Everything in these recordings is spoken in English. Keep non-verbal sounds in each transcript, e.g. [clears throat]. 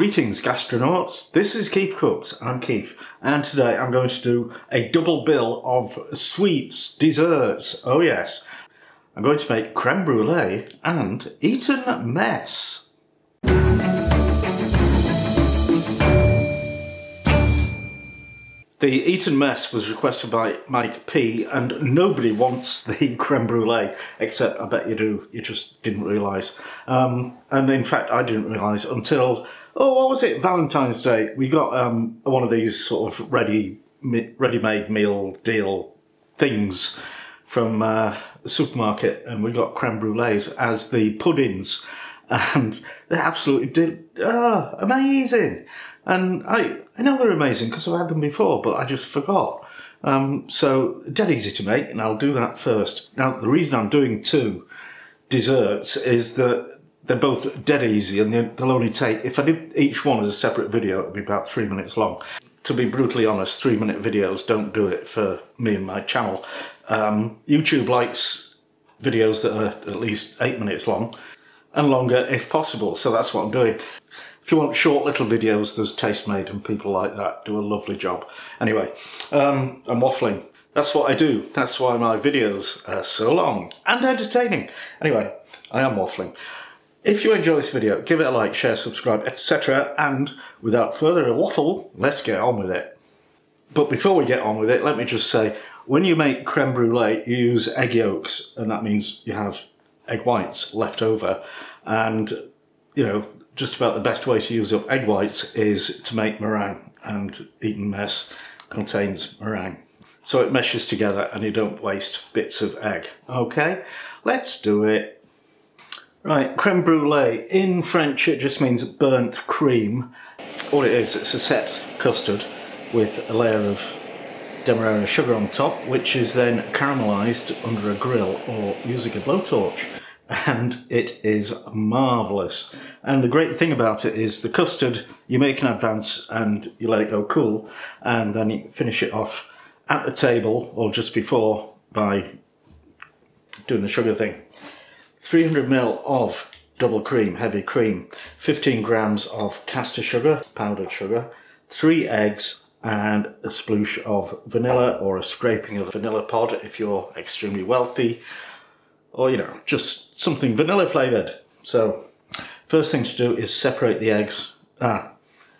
Greetings, gastronauts. This is Keef Cooks. I'm Keef, and today I'm going to do a double bill of sweets, desserts. Oh, yes. I'm going to make creme brulee and Eton mess. The Eton mess was requested by Mike P, and nobody wants the [laughs] creme brulee, except I bet you do. You just didn't realise. Um, and in fact, I didn't realise until oh, what was it? Valentine's Day. We got um, one of these sort of ready ready-made meal deal things from uh, the supermarket, and we got creme brulees as the puddings, [laughs] and they absolutely did ah amazing. And I, I know they're amazing because I've had them before, but I just forgot. Um, so dead easy to make, and I'll do that first. Now, the reason I'm doing two desserts is that they're both dead easy, and they'll only take. If I did each one as a separate video, it'd be about three minutes long. To be brutally honest, three minute videos don't do it for me and my channel. Um, YouTube likes videos that are at least eight minutes long and longer if possible, so that's what I'm doing. If you want short little videos, there's Tastemade and people like that do a lovely job. Anyway, um, I'm waffling. That's what I do. That's why my videos are so long and entertaining. Anyway, I am waffling. If you enjoy this video, give it a like, share, subscribe, etc. And without further waffle, let's get on with it. But before we get on with it, let me just say, when you make creme brulee, you use egg yolks, and that means you have egg whites left over. And, you know, just about the best way to use up egg whites is to make meringue, and Eton Mess contains meringue. So it meshes together and you don't waste bits of egg. Okay, let's do it. Right, creme brulee. In French, it just means burnt cream. All it is, it's a set custard with a layer of demerara sugar on top, which is then caramelised under a grill or using a blowtorch and it is marvellous. And the great thing about it is the custard you make in advance and you let it go cool, and then you finish it off at the table or just before by doing the sugar thing. 300 ml of double cream, heavy cream, 15 grams of caster sugar, powdered sugar, three eggs, and a sploosh of vanilla or a scraping of vanilla pod if you're extremely wealthy or you know, just something vanilla flavoured. So, first thing to do is separate the eggs. Ah,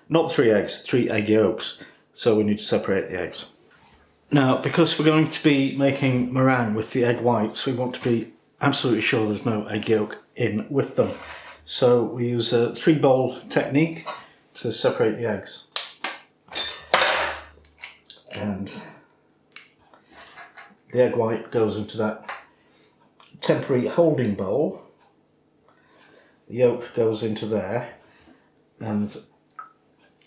not three eggs, three egg yolks. So we need to separate the eggs. Now, because we're going to be making meringue with the egg whites, we want to be absolutely sure there's no egg yolk in with them. So we use a three bowl technique to separate the eggs. And the egg white goes into that temporary holding bowl. The yolk goes into there and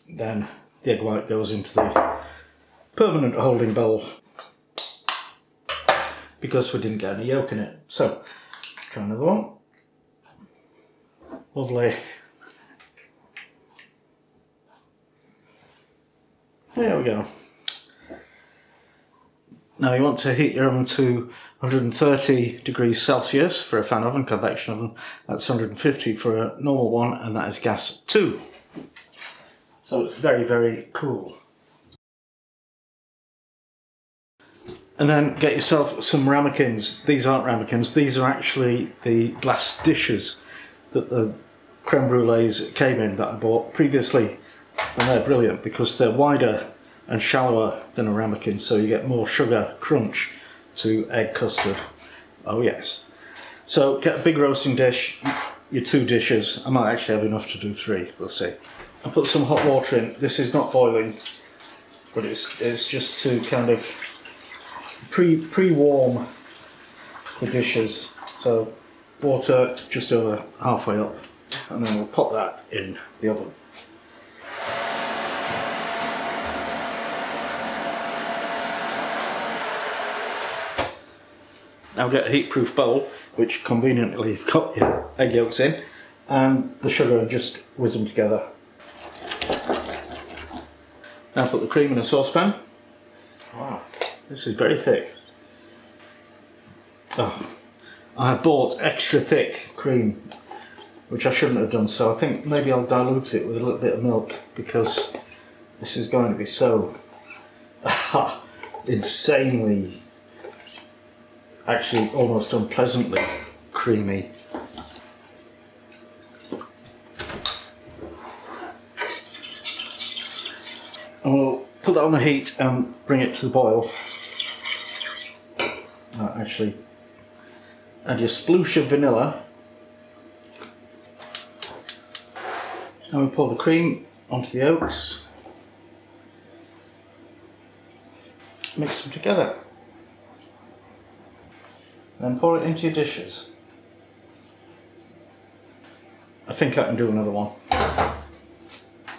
then the egg white goes into the permanent holding bowl because we didn't get any yolk in it. So, try another one. Lovely. There we go. Now you want to heat your oven to 130 degrees Celsius for a fan oven, convection oven. That's 150 for a normal one, and that is gas 2. So it's very, very cool. And then get yourself some ramekins. These aren't ramekins, these are actually the glass dishes that the creme brulees came in that I bought previously. And they're brilliant because they're wider and shallower than a ramekin, so you get more sugar crunch to egg custard. Oh yes. So get a big roasting dish, your two dishes. I might actually have enough to do three, we'll see. I put some hot water in. This is not boiling, but it's, it's just to kind of pre, pre-warm the dishes. So water just over halfway up and then we'll pop that in the oven. Now get a heat-proof bowl, which conveniently you've got your egg yolks in, and the sugar and just whiz them together. Now put the cream in a saucepan. Wow, this is very thick. Oh, I bought extra thick cream which I shouldn't have done. So I think maybe I'll dilute it with a little bit of milk because this is going to be so [laughs] insanely, actually almost unpleasantly creamy. And we'll put that on the heat and bring it to the boil. Uh, actually, add your sploosh of vanilla. And we pour the cream onto the oats. Mix them together. Then pour it into your dishes. I think I can do another one.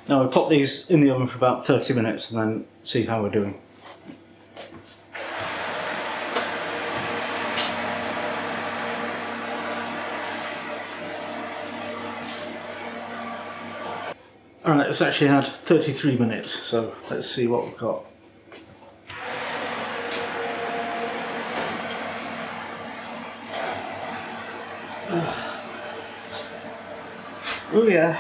Now we pop these in the oven for about 30 minutes and then see how we're doing. Alright, it's actually had 33 minutes, so let's see what we've got. Oh yeah.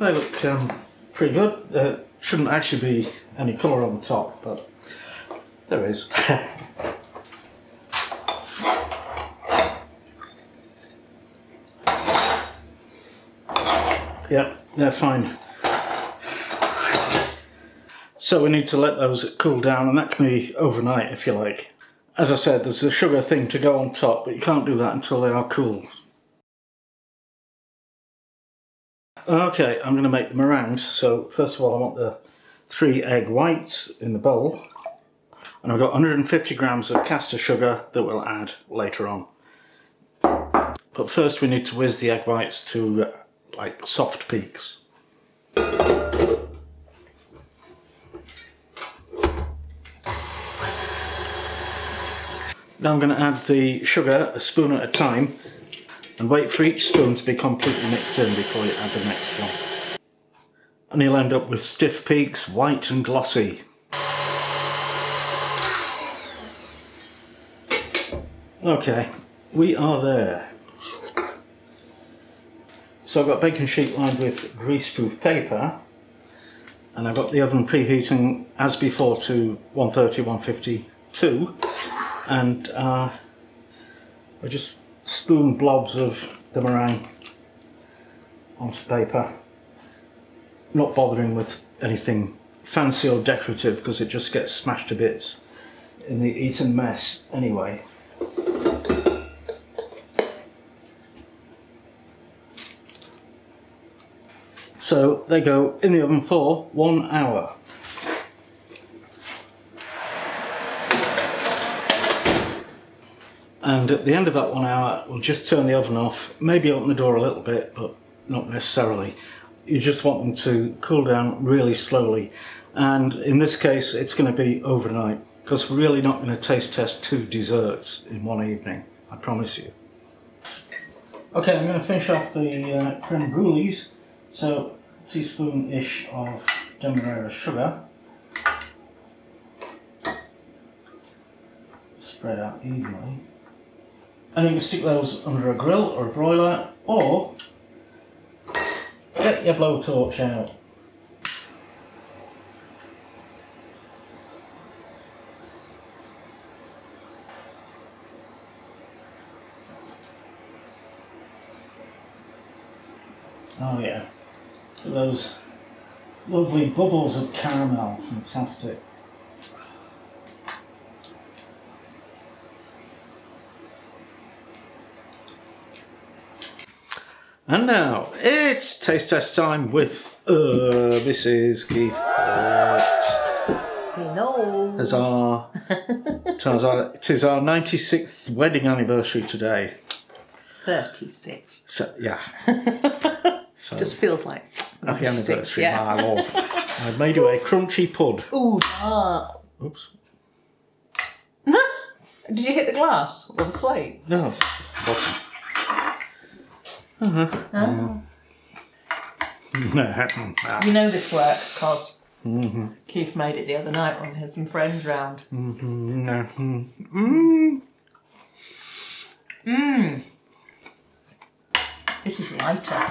They look um, pretty good. There shouldn't actually be any colour on the top, but there is. [laughs] yeah, they're fine. So we need to let those cool down, and that can be overnight if you like. As I said, there's a sugar thing to go on top, but you can't do that until they are cool. Okay, I'm going to make the meringues. So first of all, I want the three egg whites in the bowl. And I've got 150 grams of caster sugar that we'll add later on. But first we need to whiz the egg whites to uh, like soft peaks. Now I'm going to add the sugar a spoon at a time and wait for each spoon to be completely mixed in before you add the next one. And you'll end up with stiff peaks, white and glossy. Okay, we are there. So I've got baking sheet lined with greaseproof paper and I've got the oven preheating as before to 130, 152 and uh, I just spoon blobs of the meringue onto paper. Not bothering with anything fancy or decorative because it just gets smashed to bits in the Eton mess anyway. So they go in the oven for one hour. And at the end of that one hour, we'll just turn the oven off, maybe open the door a little bit, but not necessarily. You just want them to cool down really slowly. And in this case, it's going to be overnight because we're really not going to taste test two desserts in one evening, I promise you. Okay, I'm going to finish off the uh, creme brulees. So, teaspoon-ish of demerara sugar. Spread out evenly. And you can stick those under a grill or a broiler or get your blowtorch out. Oh yeah, those lovely bubbles of caramel, fantastic. And now it's taste test time with uh, Mrs. Keef Hello. As [laughs] our, it is our, it is our 96th wedding anniversary today. 36. So, yeah. [laughs] So, Just feels like happy 96, anniversary, yeah. my love. [laughs] I've made you a crunchy pud. Ooh, ah. Oops. Did you hit the glass or the slate? No. Bottom. Oh. Ah. You know this works because Mm-hmm. Keef made it the other night when he had some friends round. Mm. Mmm. This is lighter.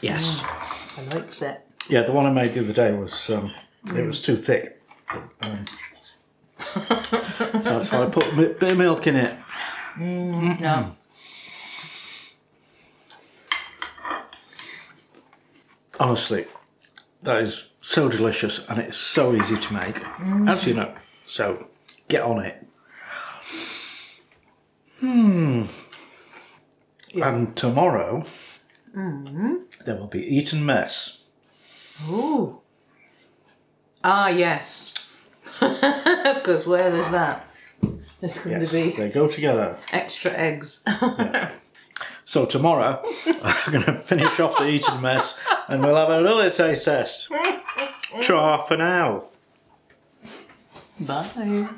Yes. I like it. Yeah, the one I made the other day was um, it was too thick. Um, [laughs] so that's why I put a bit, of milk in it. No. Honestly, that is so delicious and it's so easy to make. As you know, so get on it. Hmm. And tomorrow there will be Eton Mess. Ooh. Ah, yes. [laughs] Because where there's that, there's going Yes, to be they go together. extra eggs. So tomorrow [laughs] I'm going to finish off the Eton Mess [laughs] and we'll have another taste test. Try for now. Bye.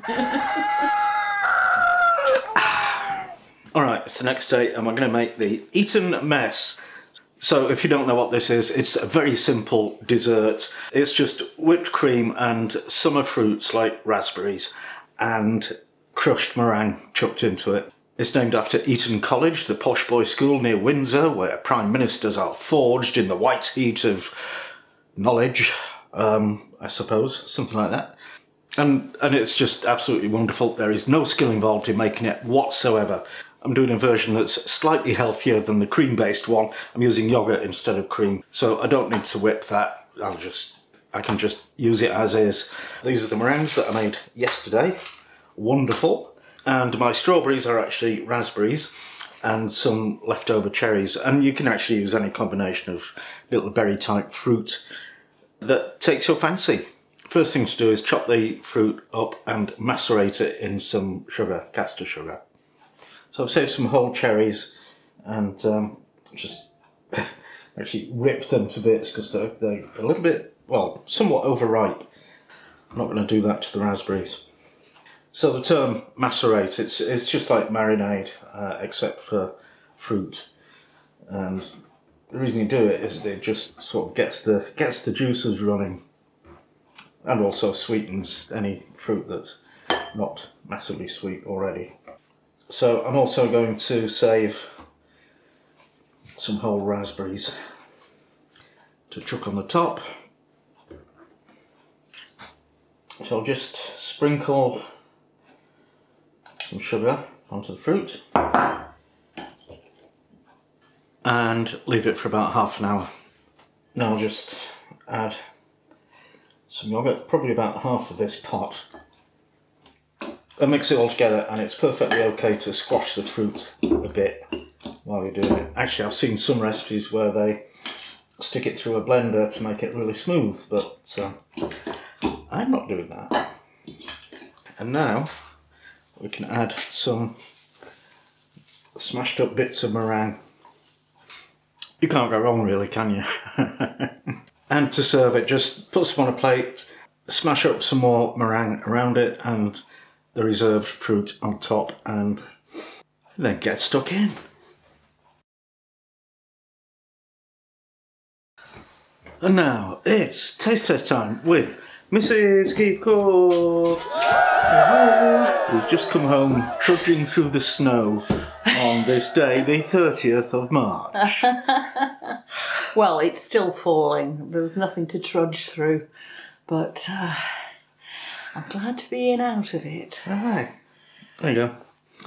All right, it's the next day, and we're going to make the Eton Mess. So, if you don't know what this is, it's a very simple dessert. It's just whipped cream and summer fruits like raspberries and crushed meringue chucked into it. It's named after Eton College, the posh boy school near Windsor, where prime ministers are forged in the white heat of knowledge, um, I suppose, something like that. And and it's just absolutely wonderful. There is no skill involved in making it whatsoever. I'm doing a version that's slightly healthier than the cream-based one. I'm using yogurt instead of cream, so I don't need to whip that. I'll just I can just use it as is. These are the meringues that I made yesterday. Wonderful. And my strawberries are actually raspberries and some leftover cherries. And you can actually use any combination of little berry type fruit that takes your fancy. First thing to do is chop the fruit up and macerate it in some sugar, caster sugar. So I've saved some whole cherries and um, just [laughs] actually ripped them to bits because they're, they're a little bit, well, somewhat overripe. I'm not going to do that to the raspberries. So the term macerate, it's it's just like marinade, uh, except for fruit. And the reason you do it is it just sort of gets the gets the juices running, and also sweetens any fruit that's not massively sweet already. So I'm also going to save some whole raspberries to chuck on the top. So I'll just sprinkle some sugar onto the fruit and leave it for about half an hour. Now I'll just add some yogurt, probably about half of this pot. And mix it all together and it's perfectly okay to squash the fruit a bit while you're doing it. Actually I've seen some recipes where they stick it through a blender to make it really smooth, but uh, I'm not doing that. And now we can add some smashed up bits of meringue. You can't go wrong, really, can you? [laughs] and to serve it, just put some on a plate, smash up some more meringue around it, and the reserved fruit on top, and then get stuck in. And now it's taste test time with Mrs. Keef Court, who's just come home trudging through the snow on this day, the 30th of March. [laughs] Well, it's still falling. There was nothing to trudge through, but uh, I'm glad to be in out of it. Right. There you go.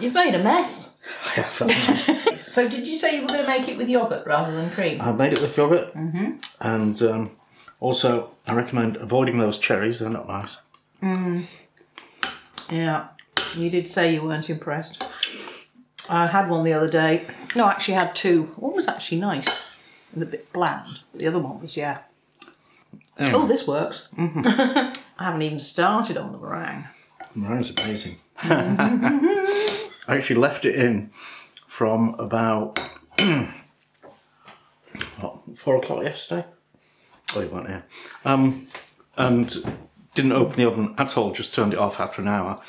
You've made a mess. I have. [laughs] So, did you say you were going to make it with yogurt rather than cream? I made it with yogurt, and um, also I recommend avoiding those cherries. They're not nice. Yeah, you did say you weren't impressed. I had one the other day. No, I actually had two. One was actually nice and a bit bland. The other one was, yeah. Oh, this works. [laughs] I haven't even started on the meringue. Meringue's amazing. [laughs] I actually left it in from about [clears throat] what, four o'clock yesterday. Oh, you weren't here. Um, and didn't open the oven at all. Just turned it off after an hour,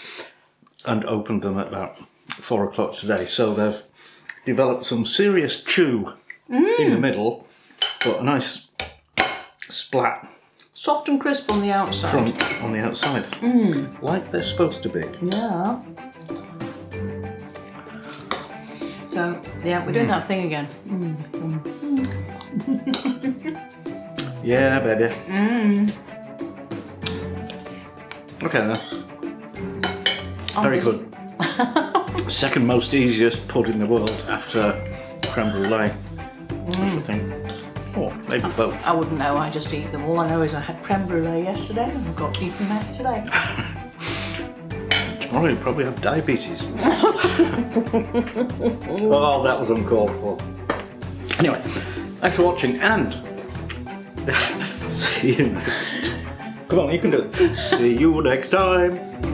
and opened them at about four o'clock today. So they've developed some serious chew in the mm. middle, but a nice splat Soft and crisp on the outside. front on the outside, mm. like they're supposed to be. Yeah. So yeah, we're doing mm. that thing again. [laughs] Yeah, baby. Okay then. Very good. [laughs] Second most easiest pud in the world after creme brulee. I mm. think. Or maybe both. I wouldn't know. I just eat them. All I know is I had creme brulee yesterday and I've got beef nuts today. [laughs] Tomorrow you probably have diabetes. [laughs] oh, that was uncalled for. Anyway, thanks for watching and see you next. Come on, you can do it. see you next time.